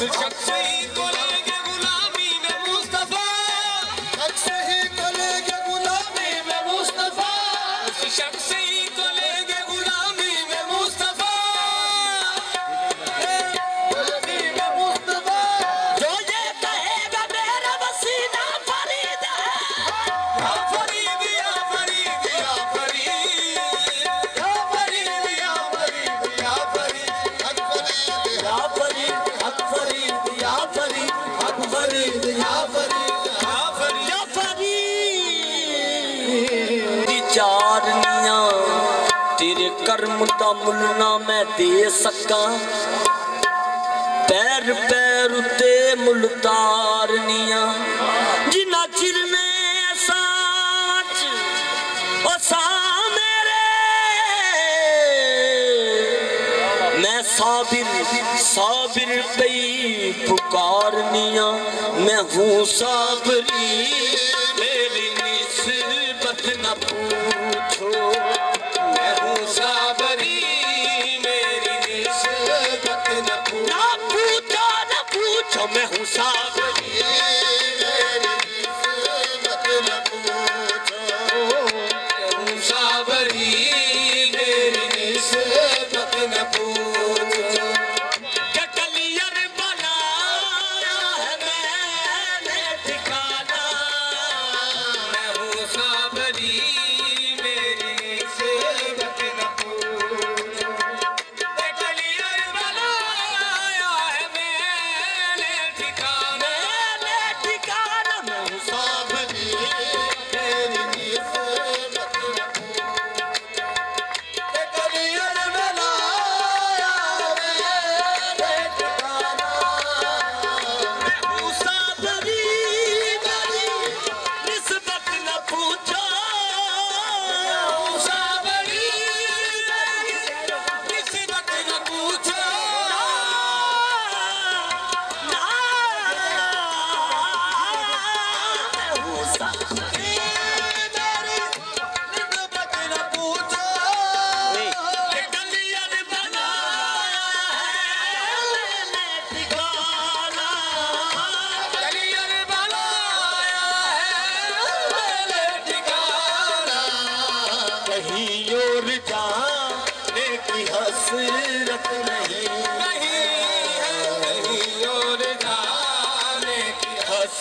It's a ਮੁੱਲ ਨਾ ਮੈਂ ਦੇ ਸਕਾਂ। ਪੈਰ ਪੈਰ ਉਤੇ ਮੁੱਲ ਤਾਰਨੀਆਂ। ਜਿੰਨਾ ਚਿਰ ਮੈਂ ਸਾਚ, ਉਹ ਸਾ ਮੇਰੇ। ਮੈਂ ਸਾਬਿਰ ਸਾਬਿਰ ਪਈ ਪੁਕਾਰਨੀਆਂ। ਮੈਂ ਹੂੰ ਸਾਬਰੀ, ਮੇਰੀ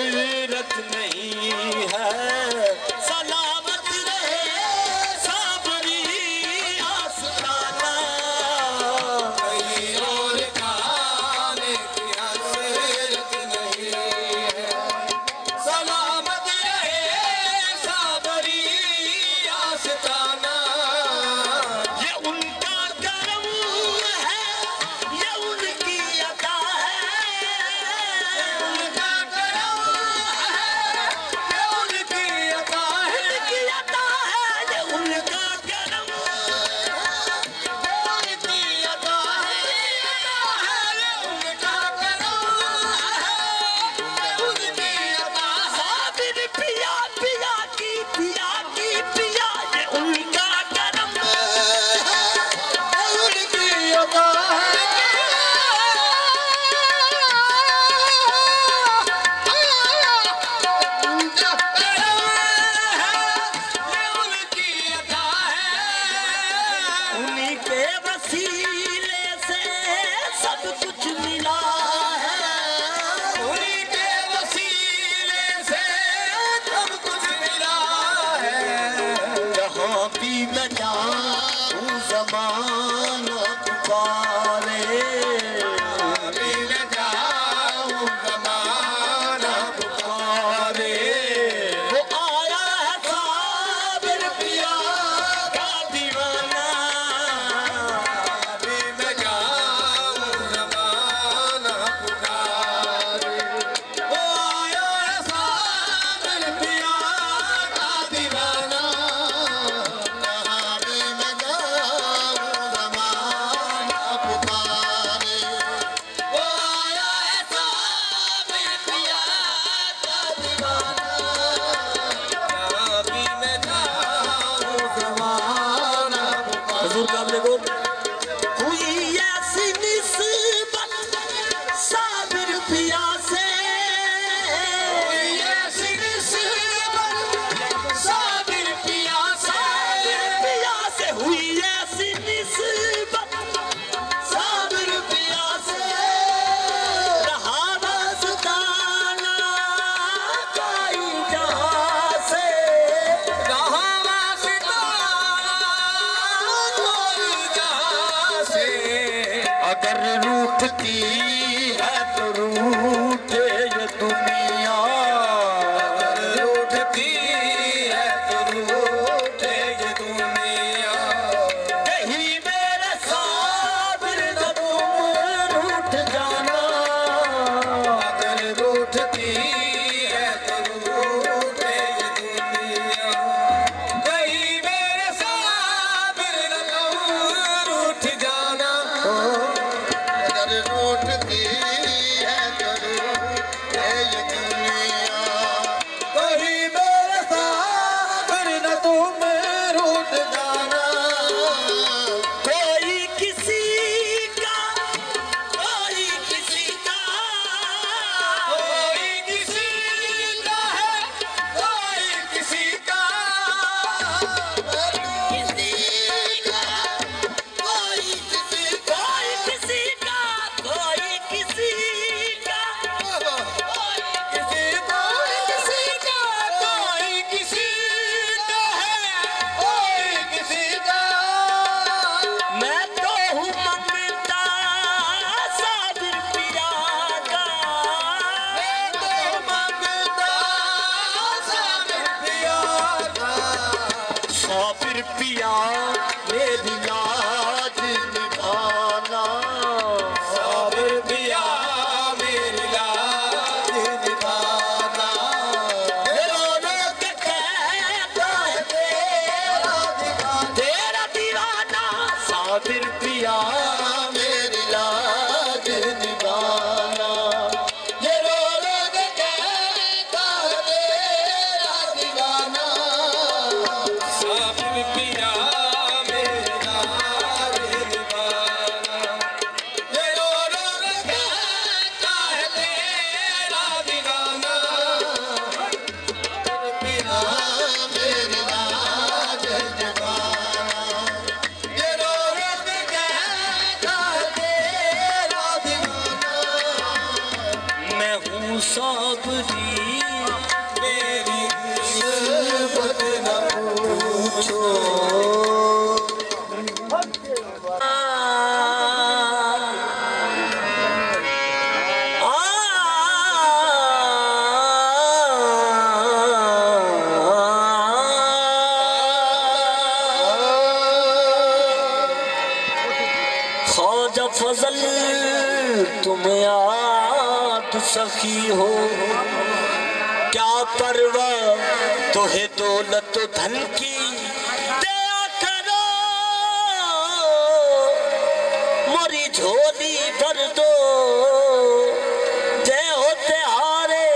Yeah. अगर रूठती। क्या परवा? तो दौलत तो, तो धन की दया करो। मोरी झोली भर दो। जय होते हारे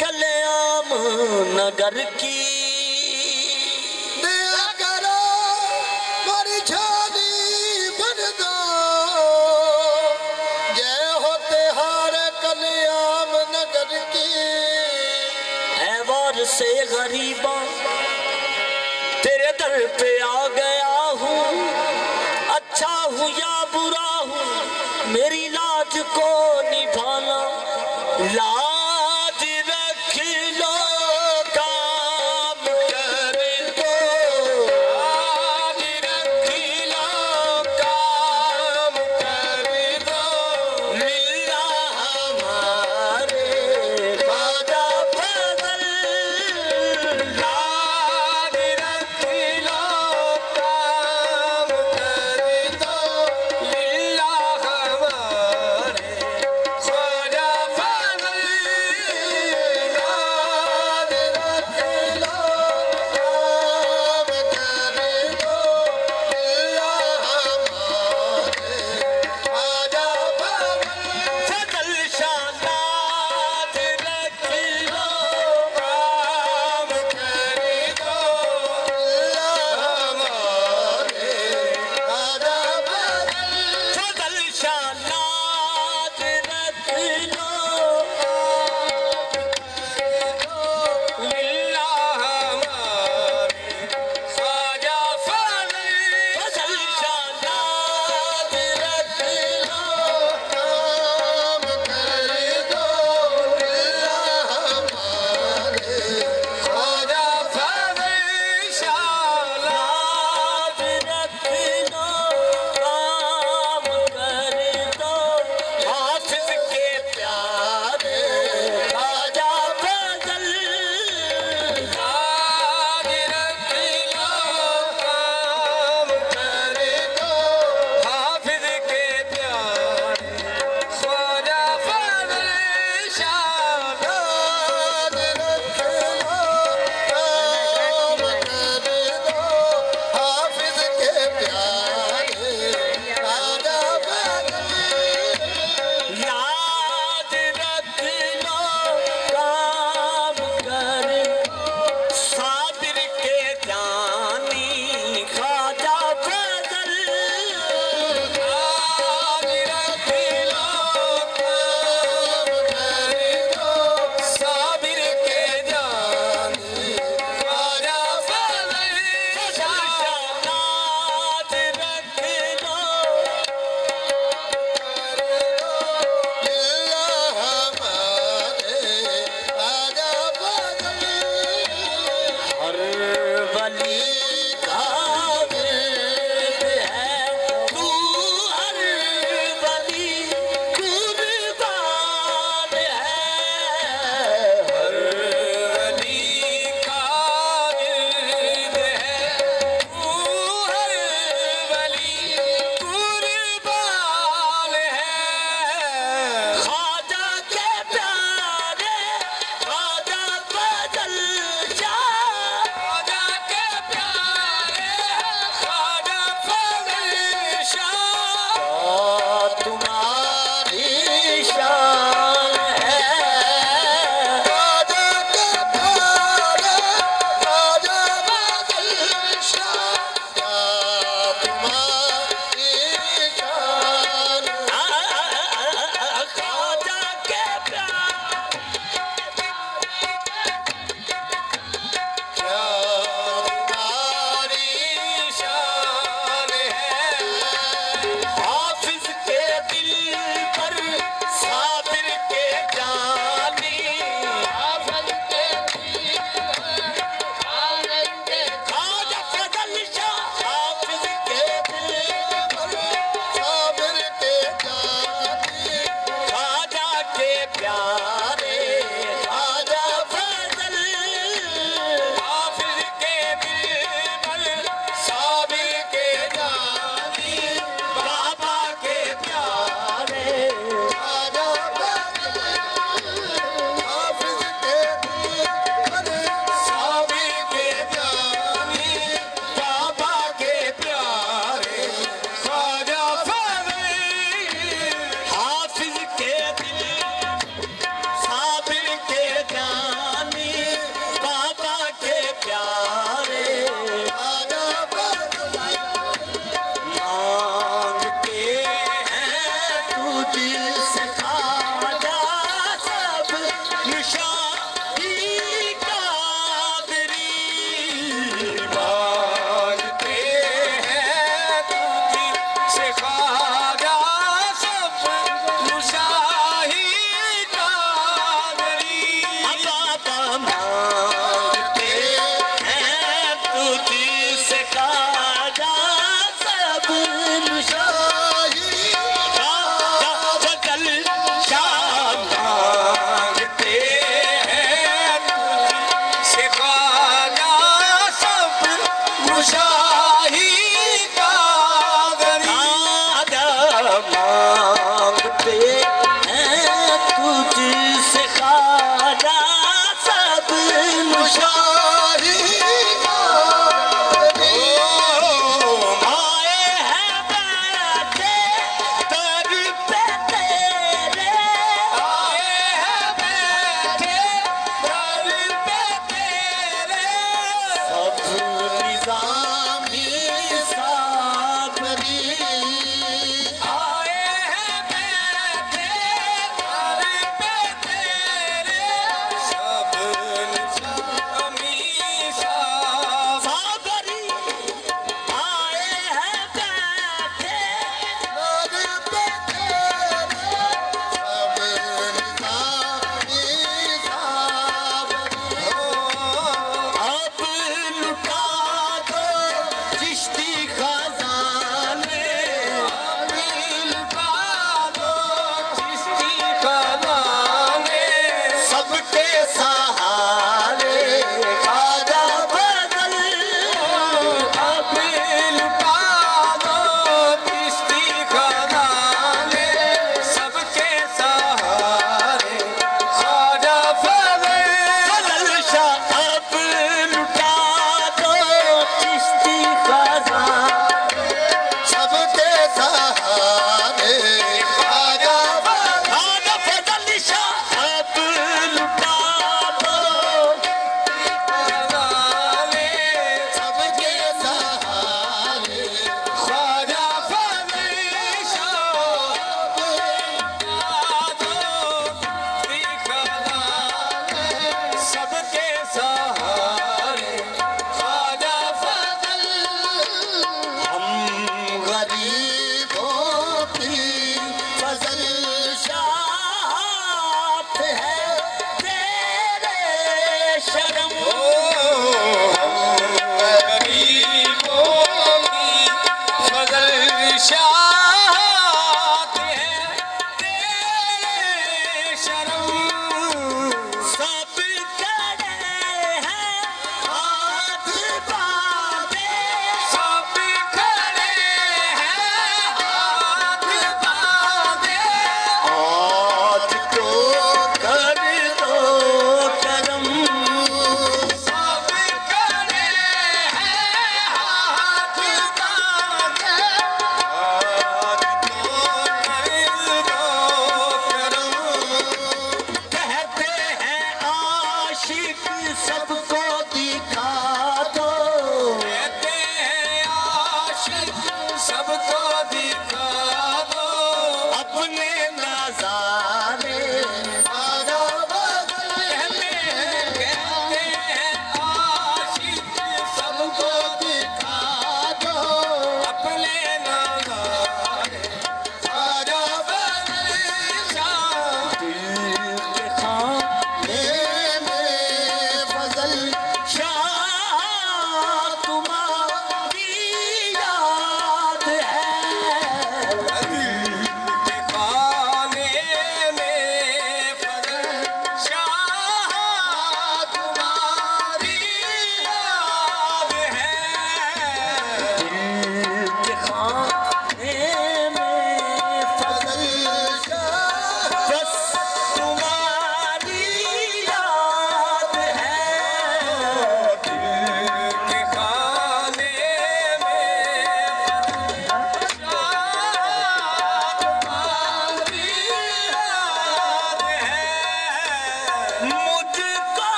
कल्याम नगर की। साहिबा तेरे दर पे आ गया हूँ। अच्छा हूँ या बुरा हूँ, मेरी लाज को निभाना। लाज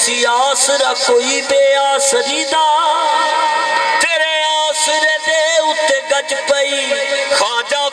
किसी आसरा कोई बेआसरी दा। तेरे आसरे दे उत्ते गज पई। खाजा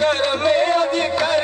कर में अधिकार